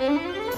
Mm-hmm.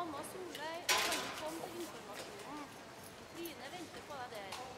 Anna Solveig, kan du komme til informasjonen? Trine venter på deg der.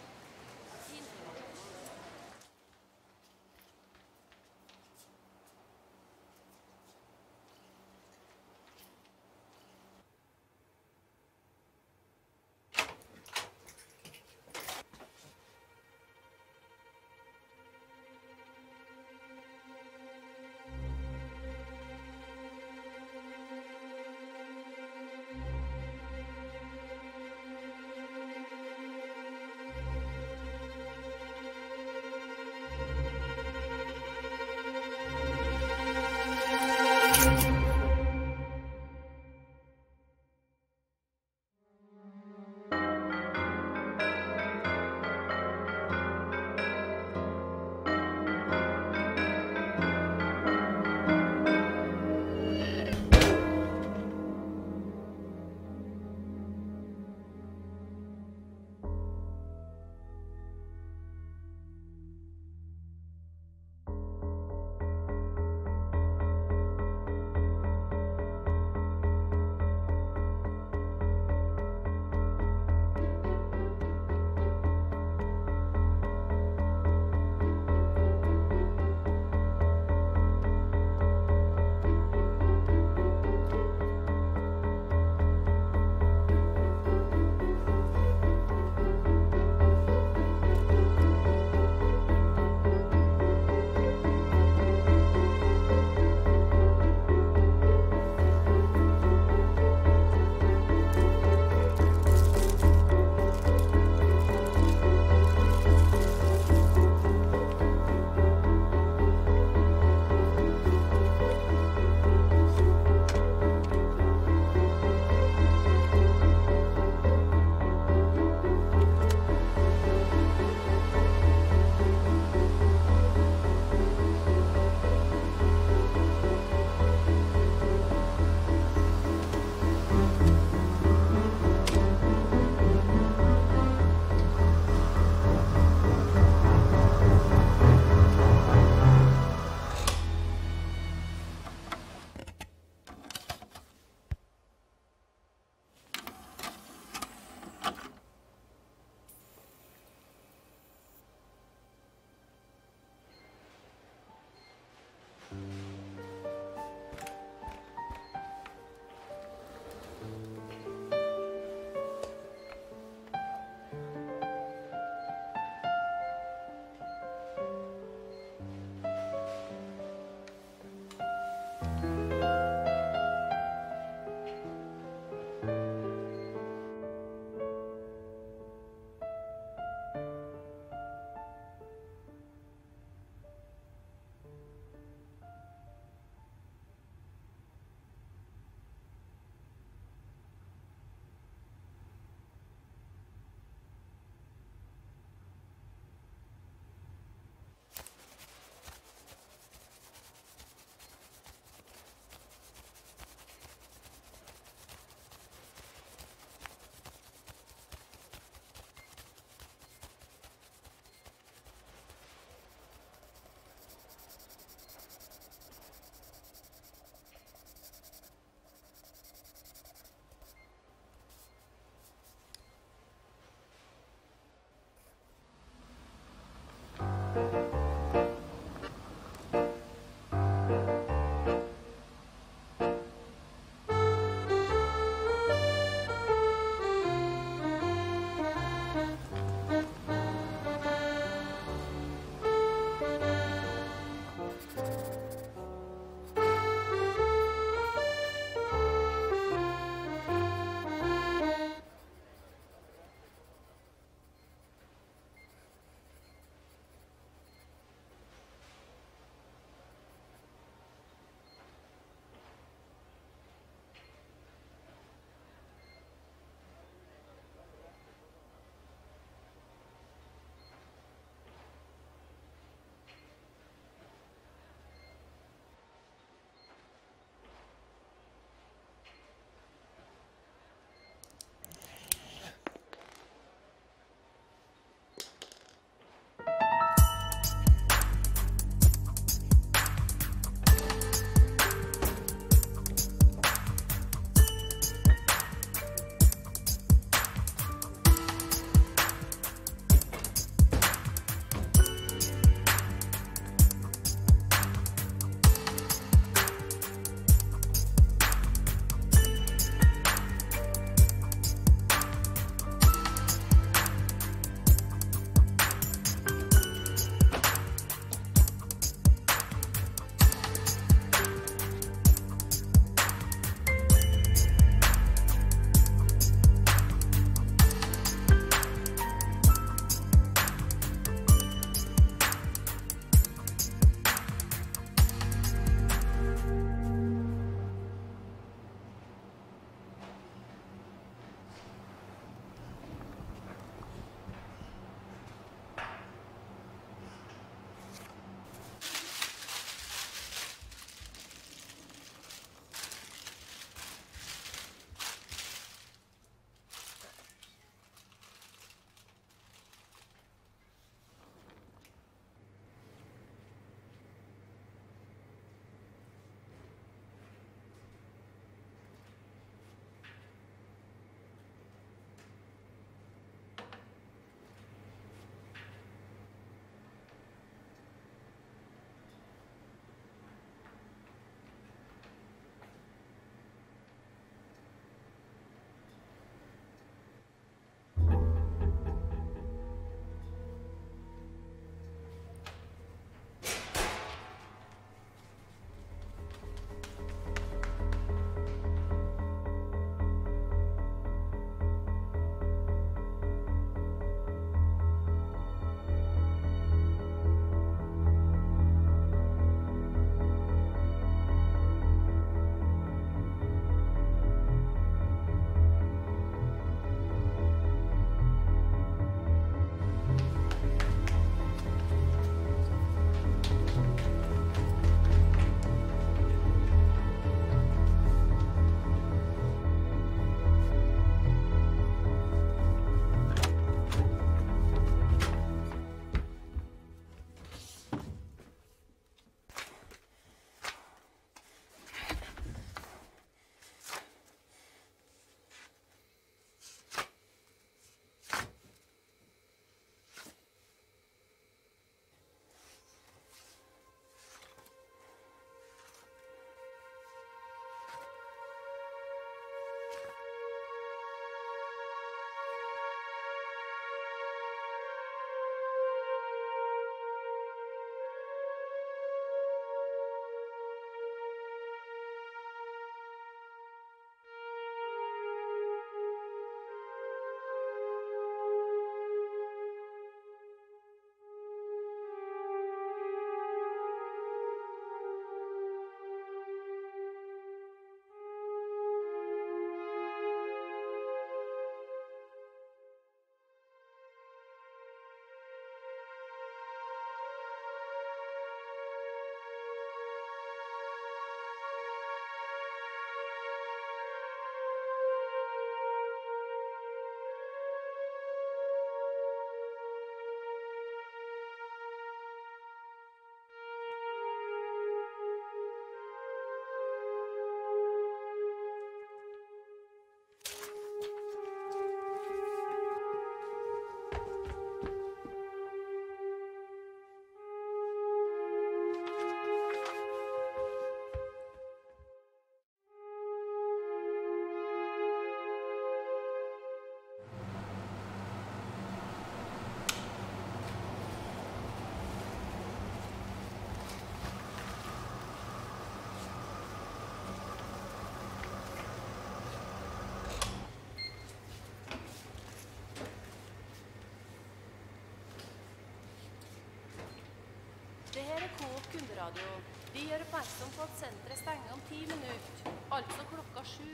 her er Coop kunderadio. Vi gjør oppmerksom på at senteret stenger om ti minutter, altså klokka sju.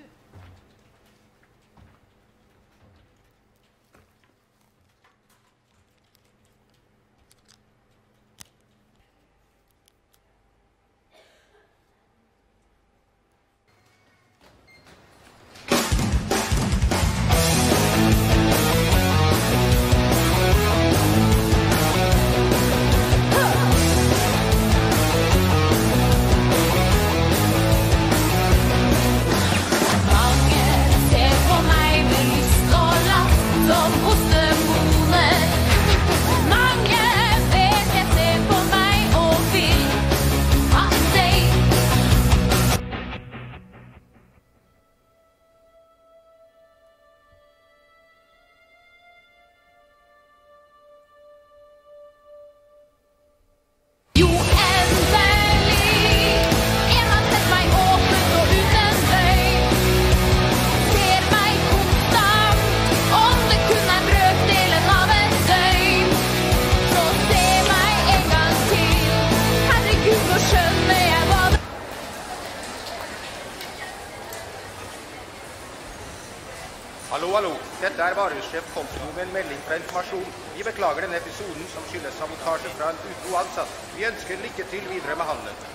Hallo. Dette er varehusjef Kolto med en melding fra informasjon. Vi beklager denne episoden som skyldes sabotasje fra en utro ansatt. Vi ønsker lykke til videre med handelen.